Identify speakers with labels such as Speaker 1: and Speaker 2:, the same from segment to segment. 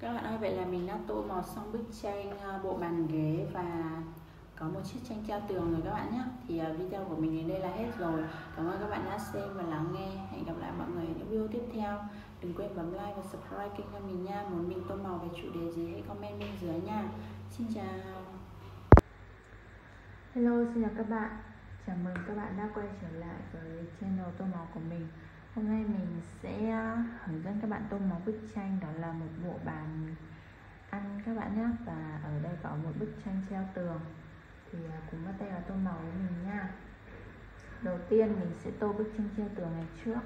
Speaker 1: Các bạn ơi, vậy là mình đã tô màu xong bức tranh ờ, bộ bàn ghế và có một chiếc tranh treo tường rồi các bạn nhé. Thì ờ, video của mình đến đây là hết rồi. Cảm ơn các bạn đã xem và lắng nghe. Hẹn gặp lại mọi người ở những video tiếp theo. Đừng quên bấm like và subscribe kênh của mình nha. Muốn mình tô màu về chủ đề gì hãy comment bên dưới nha. Xin chào.
Speaker 2: Hello, xin chào các bạn. Chào mừng các bạn đã quay trở lại với channel tô màu của mình. Hôm nay mình sẽ à, hướng dẫn các bạn tô màu bức tranh. Đó là một bộ bàn ăn các bạn nhé. Và ở đây có một bức tranh treo tường. Thì à, cùng bắt tay vào tô màu với mình nha. Đầu tiên mình sẽ tô bức tranh treo tường này trước.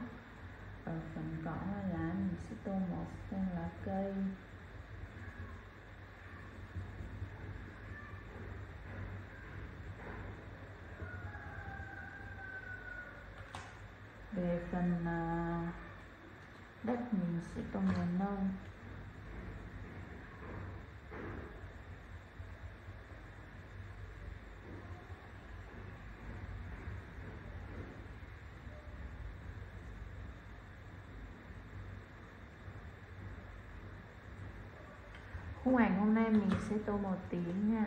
Speaker 2: Ở phần cỏ hoa lá mình sẽ tô màu xanh lá cây. Về phần à, đất mình sẽ tô màu nâu khung ảnh hôm nay mình sẽ tô màu tím nha.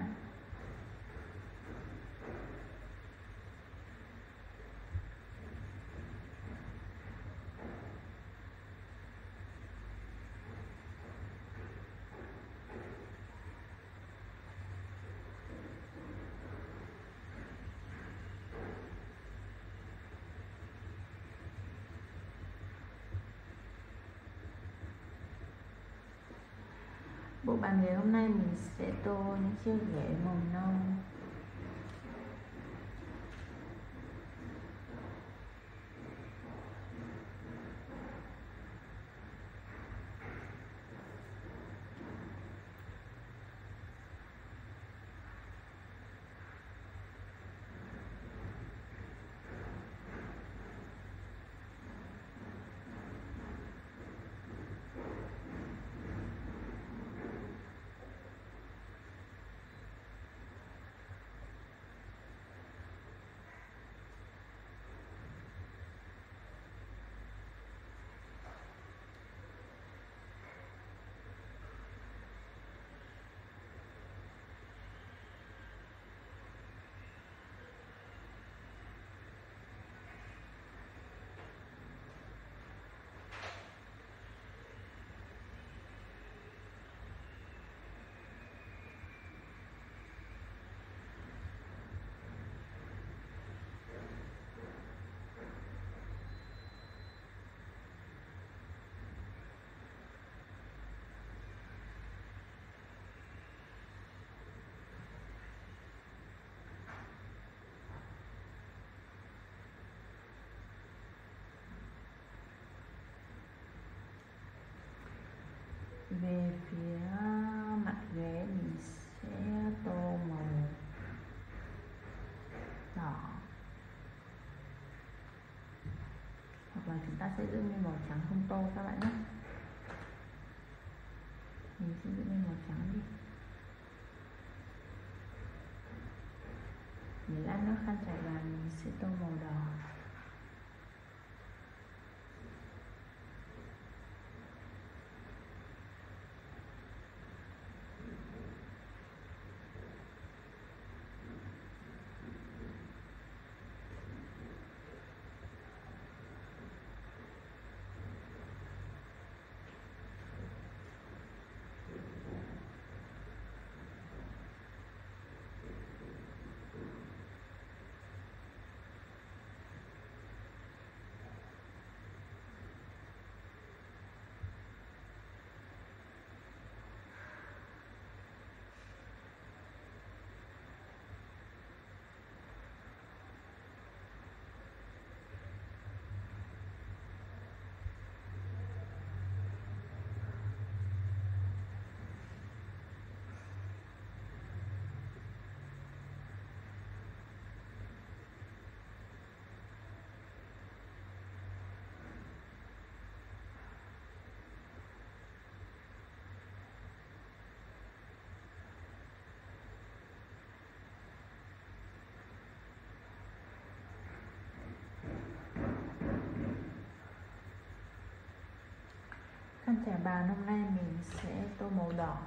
Speaker 2: Bộ bàn ghế hôm nay mình sẽ tô những chiếc ghế màu nâu. Về phía mặt ghế mình sẽ tô màu đỏ. Hoặc là chúng ta sẽ giữ nguyên màu trắng không tô các bạn nhé. Mình sẽ giữ nguyên màu trắng đi. Để lát nữa khăn trải bàn mình sẽ tô màu đỏ. Thẻ bà hôm nay mình sẽ tô màu đỏ.